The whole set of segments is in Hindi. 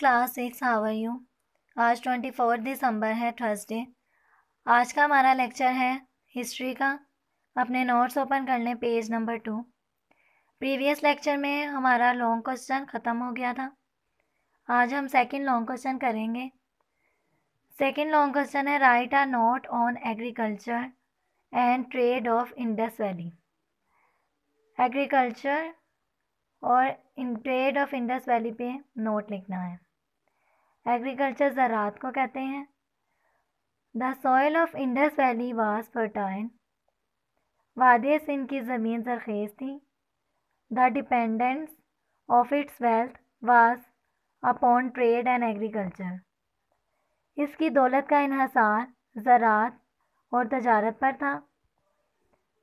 क्लास सिक्स आर यू आज ट्वेंटी फोर दिसंबर है थर्सडे आज का हमारा लेक्चर है हिस्ट्री का। अपने नोट्स ओपन कर लें page number two previous lecture में हमारा लॉन्ग क्वेश्चन ख़त्म हो गया था। आज हम सेकंड लॉन्ग क्वेश्चन करेंगे। सेकंड लॉन्ग क्वेश्चन है write a note on agriculture and trade of Indus valley agriculture और in trade of Indus valley पे नोट लिखना है। एग्रीकल्चर ज़रात को कहते हैं। The soil of Indus valley was fertile. वादी सिंध की ज़मीन जरखेज़ थी। The dependence of its wealth was upon trade and agriculture. इसकी दौलत का इन्हसार ज़रात और तजारत पर था।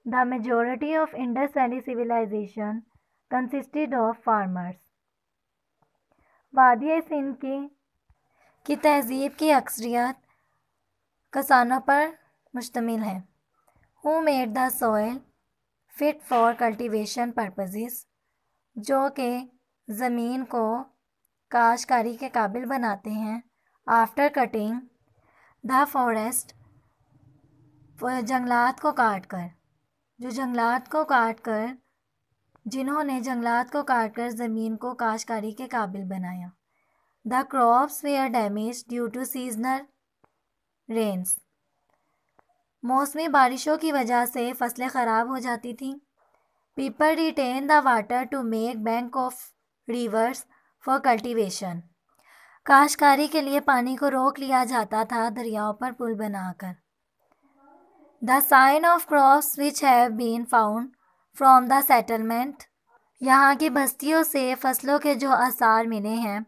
The majority of Indus valley civilisation consisted of farmers. वादिय सिंध की की तहज़ीब की अक्सरियत कसानों पर मुश्तमिल है। Who made the soil fit for cultivation purposes जो कि ज़मीन को काशकारी के काबिल बनाते हैं। आफ्टर कटिंग द फॉरेस्ट जंगलात को काट कर जो जंगलात को काट कर जिन्होंने जंगलात को काट कर ज़मीन को काशकारी के काबिल बनाया। The crops were damaged due to seasonal rains मौसमी बारिशों की वजह से फ़सलें ख़राब हो जाती थीं। People retain the water to make bank of rivers for cultivation काशकारी के लिए पानी को रोक लिया जाता था दरियाओं पर पुल बनाकर। The sign of crops which have been found from the settlement यहाँ की बस्तियों से फ़सलों के जो आसार मिले हैं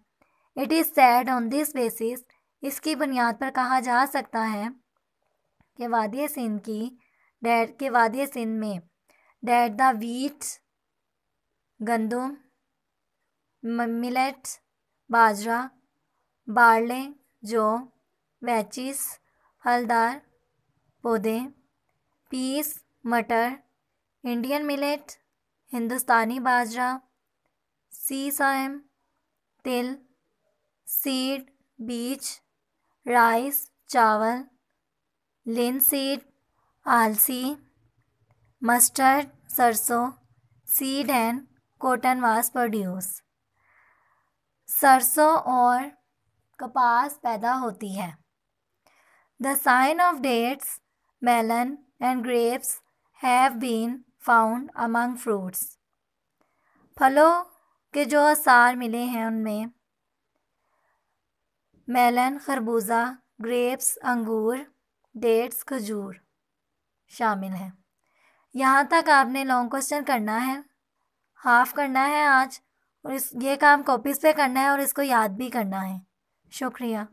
it is said on this basis इसकी बुनियाद पर कहा जा सकता है कि वादी सिंध की डैड के वादी सिंध में डैड द वीट गंदम मिलेट बाजरा, बारले, जो, वैचिस, फलदार, पौधे, पीस, मटर, इंडियन मिलेट हिंदुस्तानी बाजरा सीसाम तिल सीड, बीज, राइस, चावल लिन सीड आलसी, मस्टर्ड, सरसों, seed and cotton was produce. सरसों और कपास पैदा होती है। The sign of dates, melon and grapes have been found among fruits. फलों के जो आसार मिले हैं उनमें मेलन, खरबूजा, ग्रेप्स, अंगूर, डेट्स, खजूर शामिल हैं। यहाँ तक आपने लॉन्ग क्वेश्चन करना है हाफ़ करना है आज, और इस, ये काम कॉपीज़ पे करना है और इसको याद भी करना है। शुक्रिया।